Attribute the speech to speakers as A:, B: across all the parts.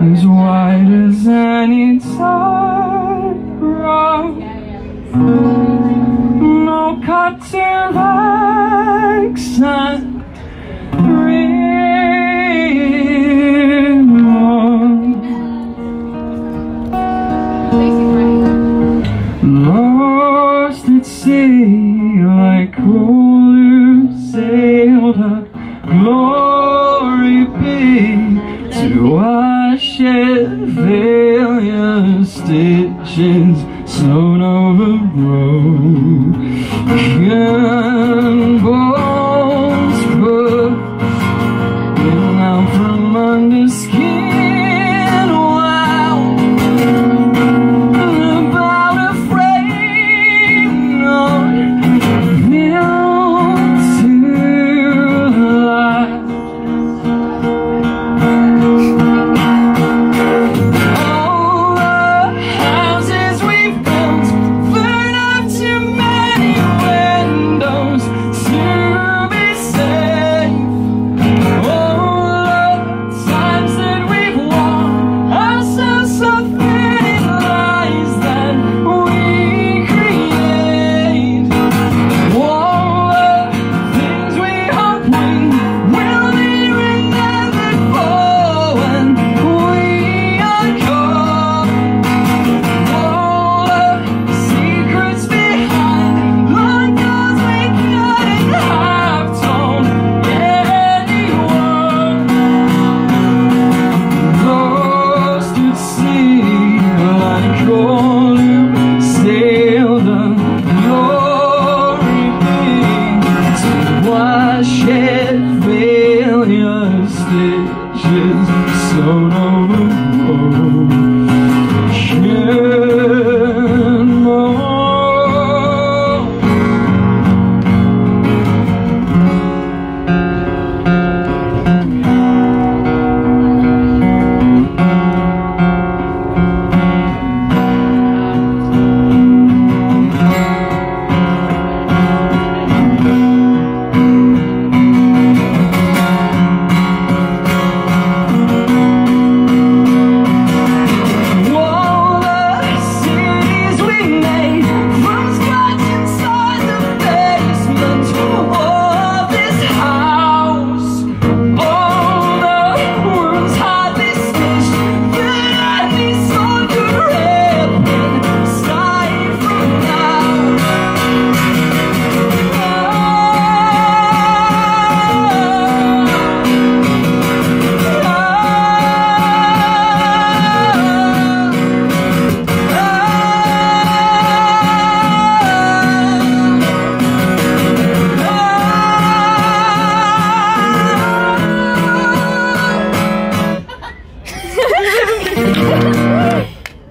A: as wide as any tide rock. No cataracts and Lost at sea like rollers. Stitches sewn over broken bones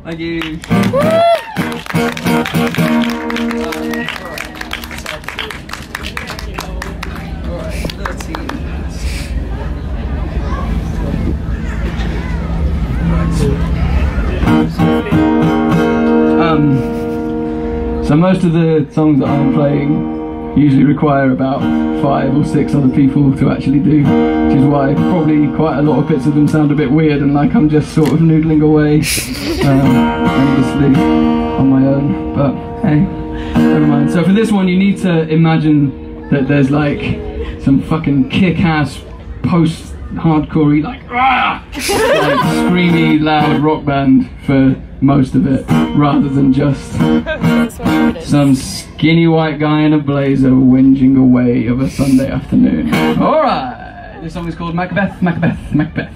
A: Thank you. Um, so most of the songs that I'm playing usually require about five or six other people to actually do, which is why probably quite a lot of bits of them sound a bit weird and like I'm just sort of noodling away um, endlessly on my own. But hey, never mind. So for this one, you need to imagine that there's like some fucking kick-ass post hardcore like, like screamy loud rock band for most of it rather than just some skinny white guy in a blazer whinging away of a Sunday afternoon. Alright, this song is called Macbeth, Macbeth, Macbeth.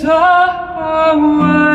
A: Salvation.